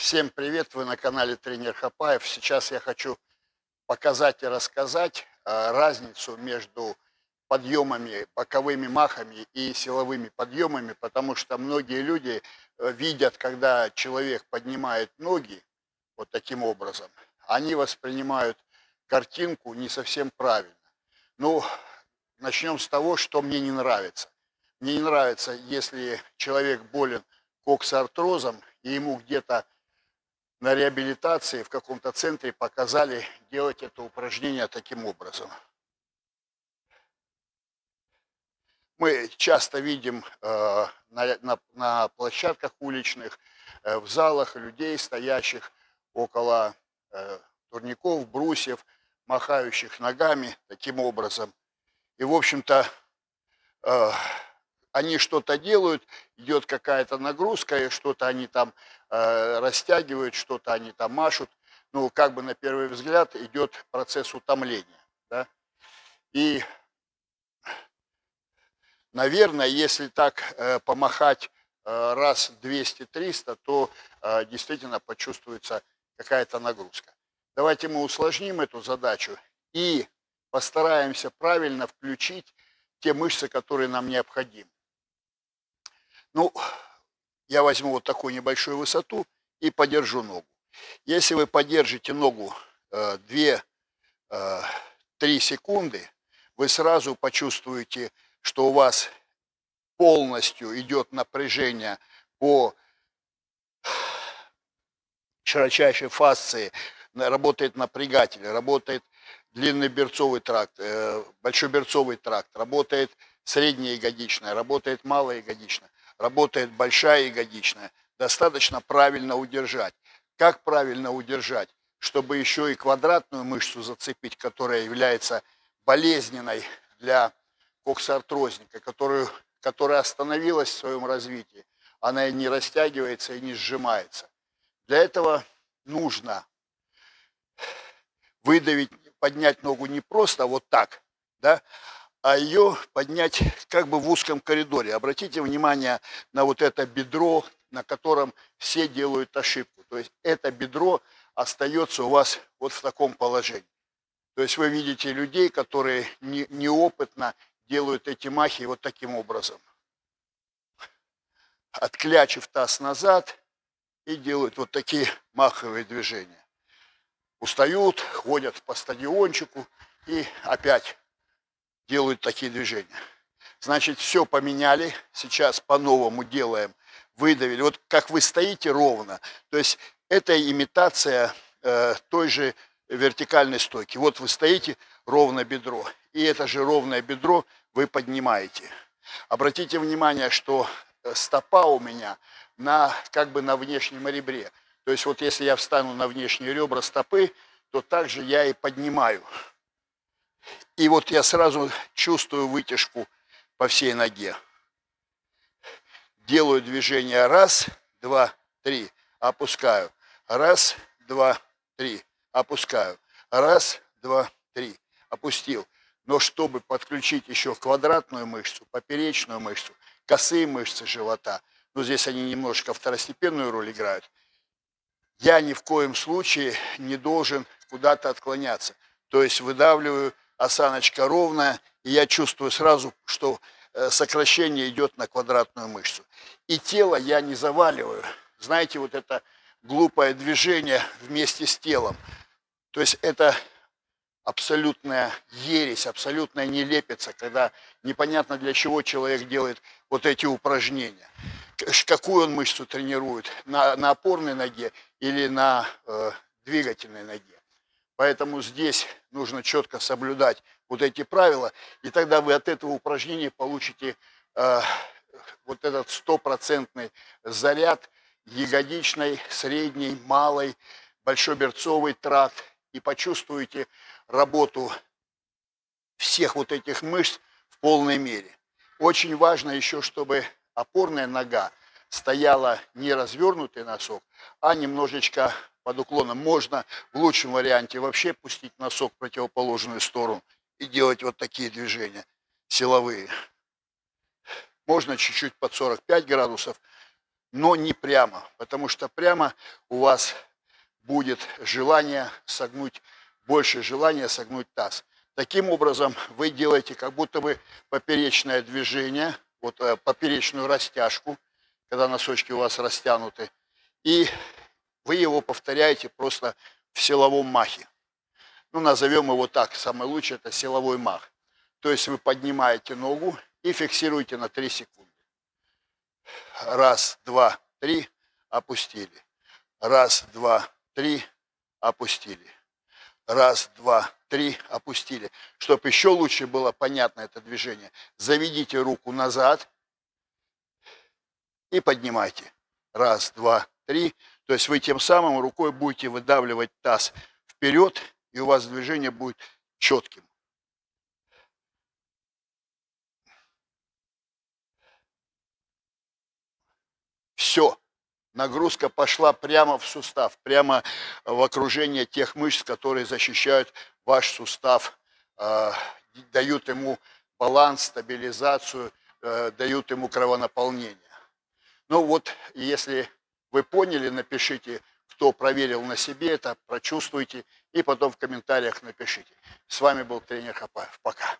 Всем привет, вы на канале Тренер Хапаев. Сейчас я хочу показать и рассказать э, разницу между подъемами, боковыми махами и силовыми подъемами, потому что многие люди э, видят, когда человек поднимает ноги вот таким образом, они воспринимают картинку не совсем правильно. Ну, начнем с того, что мне не нравится. Мне не нравится, если человек болен коксартрозом, и ему где-то на реабилитации в каком-то центре показали делать это упражнение таким образом. Мы часто видим э, на, на, на площадках уличных, э, в залах людей, стоящих около э, турников, брусьев, махающих ногами таким образом. И, в общем-то, э, они что-то делают, идет какая-то нагрузка, и что-то они там э, растягивают, что-то они там машут. Ну, как бы на первый взгляд идет процесс утомления. Да? И, наверное, если так э, помахать э, раз 200-300, то э, действительно почувствуется какая-то нагрузка. Давайте мы усложним эту задачу и постараемся правильно включить те мышцы, которые нам необходимы. Ну, я возьму вот такую небольшую высоту и подержу ногу. Если вы подержите ногу 2-3 э, э, секунды, вы сразу почувствуете, что у вас полностью идет напряжение по широчайшей фасции, работает напрягатель, работает длинный берцовый тракт, э, большой берцовый тракт, работает средняя ягодичная, работает малая ягодичная работает большая ягодичная, достаточно правильно удержать. Как правильно удержать? Чтобы еще и квадратную мышцу зацепить, которая является болезненной для коксартрозника, которую, которая остановилась в своем развитии. Она не растягивается и не сжимается. Для этого нужно выдавить, поднять ногу не просто вот так, да, а ее поднять как бы в узком коридоре. Обратите внимание на вот это бедро, на котором все делают ошибку. То есть это бедро остается у вас вот в таком положении. То есть вы видите людей, которые не, неопытно делают эти махи вот таким образом. Отклячив таз назад и делают вот такие маховые движения. Устают, ходят по стадиончику и опять делают такие движения. Значит, все поменяли, сейчас по-новому делаем, выдавили. Вот как вы стоите ровно, то есть это имитация э, той же вертикальной стойки. Вот вы стоите ровно бедро, и это же ровное бедро вы поднимаете. Обратите внимание, что э, стопа у меня на, как бы на внешнем ребре. То есть вот если я встану на внешние ребра стопы, то также я и поднимаю. И вот я сразу чувствую вытяжку по всей ноге. Делаю движение раз, два, три, опускаю. Раз, два, три, опускаю. Раз, два, три, опустил. Но чтобы подключить еще квадратную мышцу, поперечную мышцу, косые мышцы живота, ну здесь они немножко второстепенную роль играют, я ни в коем случае не должен куда-то отклоняться. То есть выдавливаю осаночка ровная, и я чувствую сразу, что э, сокращение идет на квадратную мышцу. И тело я не заваливаю. Знаете, вот это глупое движение вместе с телом. То есть это абсолютная ересь, абсолютная нелепица, когда непонятно для чего человек делает вот эти упражнения. Какую он мышцу тренирует, на, на опорной ноге или на э, двигательной ноге. Поэтому здесь нужно четко соблюдать вот эти правила, и тогда вы от этого упражнения получите э, вот этот стопроцентный заряд ягодичной, средней, малой, большоберцовый тракт, и почувствуете работу всех вот этих мышц в полной мере. Очень важно еще, чтобы опорная нога стояла не развернутый носок, а немножечко под уклоном. Можно в лучшем варианте вообще пустить носок в противоположную сторону и делать вот такие движения силовые. Можно чуть-чуть под 45 градусов, но не прямо, потому что прямо у вас будет желание согнуть, больше желания согнуть таз. Таким образом вы делаете как будто бы поперечное движение, вот э, поперечную растяжку, когда носочки у вас растянуты, и вы его повторяете просто в силовом махе. Ну, назовем его так, самый лучший это силовой мах. То есть вы поднимаете ногу и фиксируете на 3 секунды. Раз, два, три, опустили. Раз, два, три, опустили. Раз, два, три, опустили. Чтобы еще лучше было понятно это движение, заведите руку назад и поднимайте. Раз, два, три. То есть вы тем самым рукой будете выдавливать таз вперед, и у вас движение будет четким. Все. Нагрузка пошла прямо в сустав, прямо в окружение тех мышц, которые защищают ваш сустав, э, дают ему баланс, стабилизацию, э, дают ему кровонаполнение. Ну вот, если вы поняли, напишите, кто проверил на себе это, прочувствуйте, и потом в комментариях напишите. С вами был тренер Хапаев. Пока.